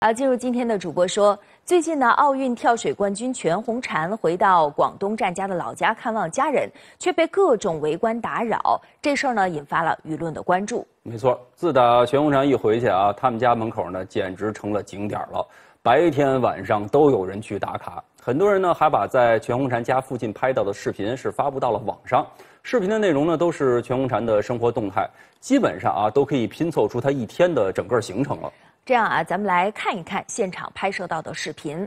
啊，进入今天的主播说，最近呢，奥运跳水冠军全红婵回到广东湛江的老家看望家人，却被各种围观打扰。这事儿呢，引发了舆论的关注。没错，自打全红婵一回去啊，他们家门口呢，简直成了景点了，白天晚上都有人去打卡。很多人呢，还把在全红婵家附近拍到的视频是发布到了网上。视频的内容呢，都是全红婵的生活动态，基本上啊，都可以拼凑出她一天的整个行程了。这样啊，咱们来看一看现场拍摄到的视频。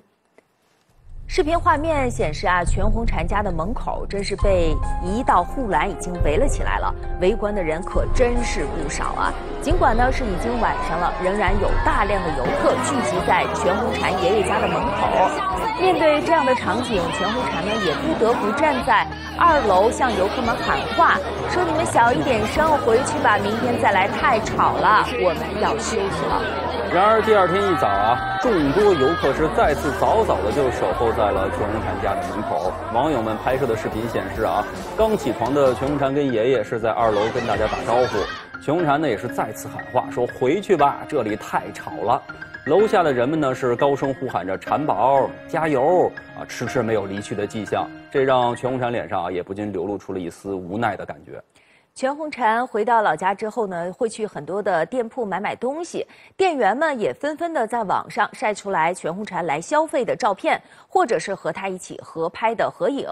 视频画面显示啊，全红婵家的门口真是被一道护栏已经围了起来了，围观的人可真是不少啊。尽管呢是已经晚上了，仍然有大量的游客聚集在全红婵爷爷家的门口。面对这样的场景，全红婵呢也不得不站在二楼向游客们喊话，说：“你们小一点声，回去吧，明天再来太吵了，我们要休息了。”然而第二天一早啊，众多游客是再次早早的就守候在了全红婵家的门口。网友们拍摄的视频显示啊，刚起床的全红婵跟爷爷是在二楼跟大家打招呼，全红婵呢也是再次喊话说回去吧，这里太吵了。楼下的人们呢是高声呼喊着婵宝加油啊，迟迟没有离去的迹象，这让全红婵脸上啊也不禁流露出了一丝无奈的感觉。全红婵回到老家之后呢，会去很多的店铺买买东西，店员们也纷纷的在网上晒出来全红婵来消费的照片，或者是和她一起合拍的合影。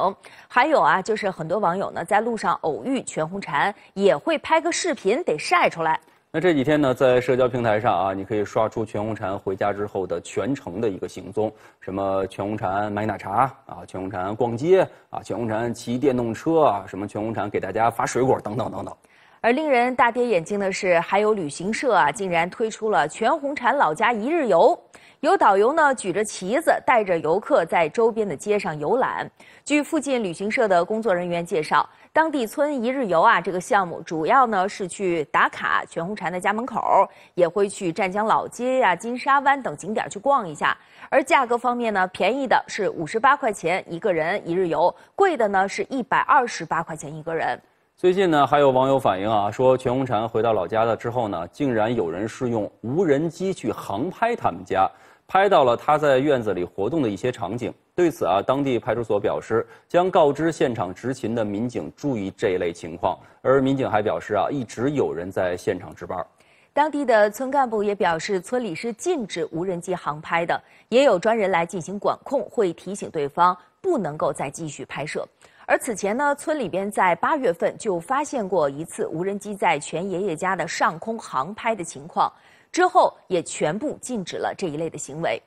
还有啊，就是很多网友呢在路上偶遇全红婵，也会拍个视频得晒出来。那这几天呢，在社交平台上啊，你可以刷出全红婵回家之后的全程的一个行踪，什么全红婵买奶茶啊，全红婵逛街啊，全红婵骑电动车啊，什么全红婵给大家发水果等等等等。而令人大跌眼镜的是，还有旅行社啊，竟然推出了全红婵老家一日游。有导游呢举着旗子，带着游客在周边的街上游览。据附近旅行社的工作人员介绍，当地村一日游啊这个项目主要呢是去打卡全红婵的家门口，也会去湛江老街呀、金沙湾等景点去逛一下。而价格方面呢，便宜的是五十八块钱一个人一日游，贵的呢是一百二十八块钱一个人。最近呢，还有网友反映啊，说全红婵回到老家了之后呢，竟然有人是用无人机去航拍他们家。拍到了他在院子里活动的一些场景。对此啊，当地派出所表示将告知现场执勤的民警注意这一类情况。而民警还表示啊，一直有人在现场值班。当地的村干部也表示，村里是禁止无人机航拍的，也有专人来进行管控，会提醒对方不能够再继续拍摄。而此前呢，村里边在八月份就发现过一次无人机在全爷爷家的上空航拍的情况。之后也全部禁止了这一类的行为。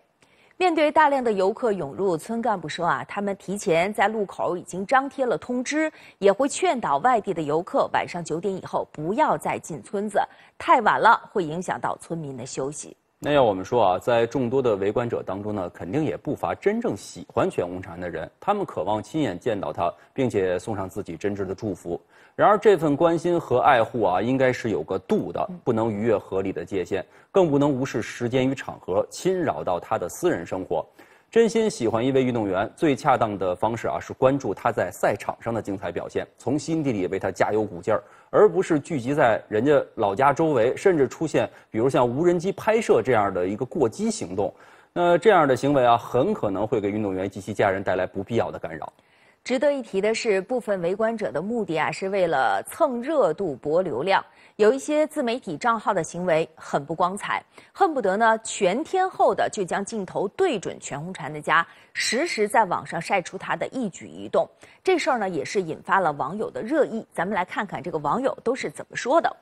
面对大量的游客涌入，村干部说啊，他们提前在路口已经张贴了通知，也会劝导外地的游客晚上九点以后不要再进村子，太晚了会影响到村民的休息。那要我们说啊，在众多的围观者当中呢，肯定也不乏真正喜欢全红婵的人，他们渴望亲眼见到她，并且送上自己真挚的祝福。然而，这份关心和爱护啊，应该是有个度的，不能逾越合理的界限，更不能无视时间与场合，侵扰到她的私人生活。真心喜欢一位运动员，最恰当的方式啊，是关注他在赛场上的精彩表现，从心底里为他加油鼓劲儿，而不是聚集在人家老家周围，甚至出现比如像无人机拍摄这样的一个过激行动。那这样的行为啊，很可能会给运动员及其家人带来不必要的干扰。值得一提的是，部分围观者的目的啊，是为了蹭热度、博流量。有一些自媒体账号的行为很不光彩，恨不得呢全天候的就将镜头对准全红婵的家，实时在网上晒出她的一举一动。这事儿呢，也是引发了网友的热议。咱们来看看这个网友都是怎么说的。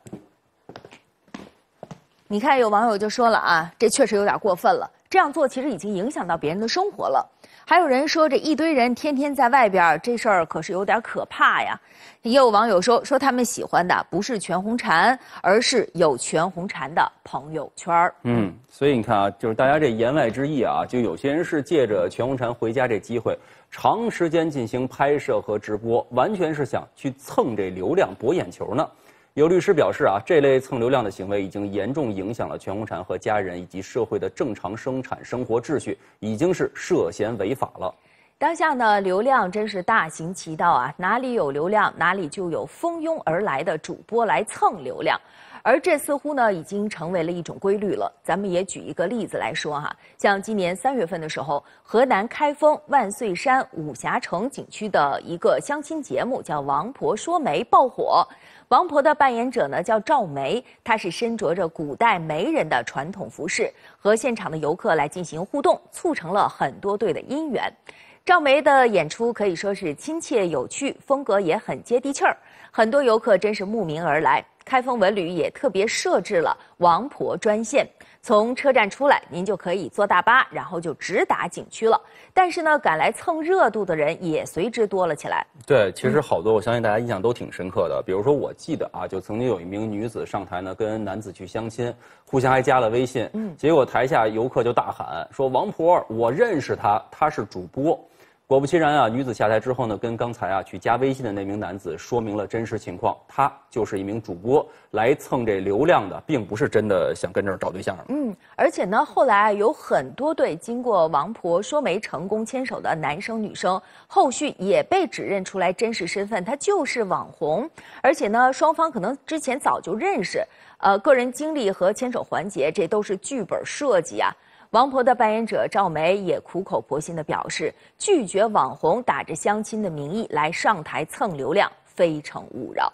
你看，有网友就说了啊，这确实有点过分了，这样做其实已经影响到别人的生活了。还有人说，这一堆人天天在外边，这事儿可是有点可怕呀。也有网友说，说他们喜欢的不是全红婵，而是有全红婵的朋友圈嗯，所以你看啊，就是大家这言外之意啊，就有些人是借着全红婵回家这机会，长时间进行拍摄和直播，完全是想去蹭这流量博眼球呢。有律师表示啊，这类蹭流量的行为已经严重影响了全红婵和家人以及社会的正常生产生活秩序，已经是涉嫌违法了。当下呢，流量真是大行其道啊！哪里有流量，哪里就有蜂拥而来的主播来蹭流量。而这似乎呢已经成为了一种规律了。咱们也举一个例子来说哈，像今年三月份的时候，河南开封万岁山武侠城景区的一个相亲节目叫《王婆说媒》爆火。王婆的扮演者呢叫赵梅，她是身着着古代媒人的传统服饰，和现场的游客来进行互动，促成了很多对的姻缘。赵梅的演出可以说是亲切有趣，风格也很接地气儿，很多游客真是慕名而来。开封文旅也特别设置了王婆专线，从车站出来，您就可以坐大巴，然后就直达景区了。但是呢，赶来蹭热度的人也随之多了起来。对，其实好多，我相信大家印象都挺深刻的。比如说，我记得啊，就曾经有一名女子上台呢，跟男子去相亲，互相还加了微信。嗯，结果台下游客就大喊说：“王婆，我认识她，她是主播。”果不其然啊，女子下台之后呢，跟刚才啊去加微信的那名男子说明了真实情况，他就是一名主播来蹭这流量的，并不是真的想跟这儿找对象。嗯，而且呢，后来有很多对经过王婆说媒成功牵手的男生女生，后续也被指认出来真实身份，他就是网红，而且呢，双方可能之前早就认识，呃，个人经历和牵手环节，这都是剧本设计啊。王婆的扮演者赵梅也苦口婆心地表示，拒绝网红打着相亲的名义来上台蹭流量，非诚勿扰。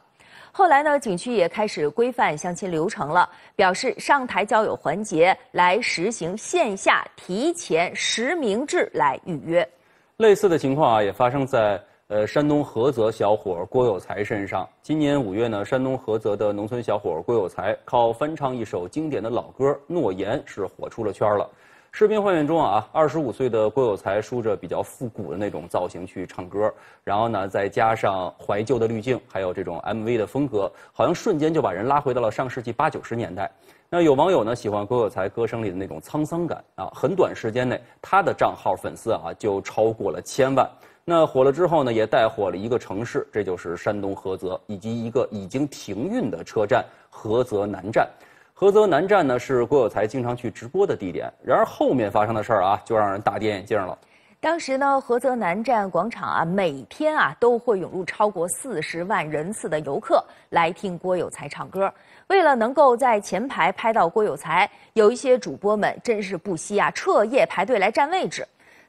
后来呢，景区也开始规范相亲流程了，表示上台交友环节来实行线下提前实名制来预约。类似的情况啊，也发生在呃山东菏泽小伙郭有才身上。今年五月呢，山东菏泽的农村小伙郭有才靠翻唱一首经典的老歌《诺言》是火出了圈了。视频画面中啊，二十五岁的郭有才梳着比较复古的那种造型去唱歌，然后呢，再加上怀旧的滤镜，还有这种 MV 的风格，好像瞬间就把人拉回到了上世纪八九十年代。那有网友呢喜欢郭有才歌声里的那种沧桑感啊，很短时间内他的账号粉丝啊就超过了千万。那火了之后呢，也带火了一个城市，这就是山东菏泽，以及一个已经停运的车站——菏泽南站。菏泽南站呢是郭有才经常去直播的地点，然而后面发生的事儿啊，就让人大跌眼镜了。当时呢，菏泽南站广场啊，每天啊都会涌入超过四十万人次的游客来听郭有才唱歌。为了能够在前排拍到郭有才，有一些主播们真是不惜啊彻夜排队来占位置。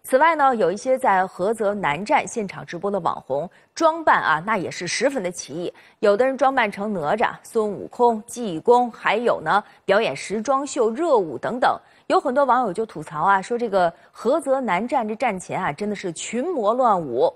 此外呢，有一些在菏泽南站现场直播的网红装扮啊，那也是十分的奇异。有的人装扮成哪吒、孙悟空、济公，还有呢表演时装秀、热舞等等。有很多网友就吐槽啊，说这个菏泽南站这站前啊，真的是群魔乱舞。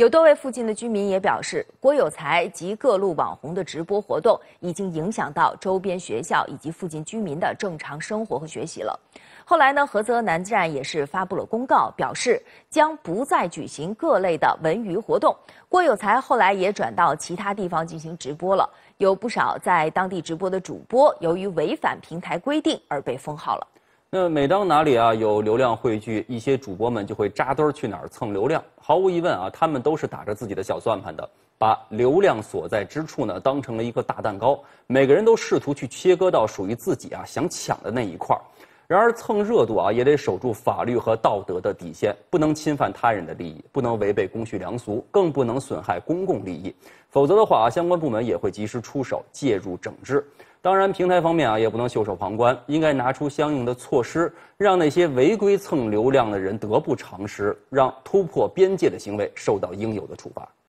有多位附近的居民也表示，郭有才及各路网红的直播活动已经影响到周边学校以及附近居民的正常生活和学习了。后来呢，菏泽南站也是发布了公告，表示将不再举行各类的文娱活动。郭有才后来也转到其他地方进行直播了，有不少在当地直播的主播，由于违反平台规定而被封号了。那每当哪里啊有流量汇聚，一些主播们就会扎堆儿去哪儿蹭流量。毫无疑问啊，他们都是打着自己的小算盘的，把流量所在之处呢当成了一个大蛋糕，每个人都试图去切割到属于自己啊想抢的那一块儿。然而蹭热度啊，也得守住法律和道德的底线，不能侵犯他人的利益，不能违背公序良俗，更不能损害公共利益。否则的话啊，相关部门也会及时出手介入整治。当然，平台方面啊，也不能袖手旁观，应该拿出相应的措施，让那些违规蹭流量的人得不偿失，让突破边界的行为受到应有的处罚。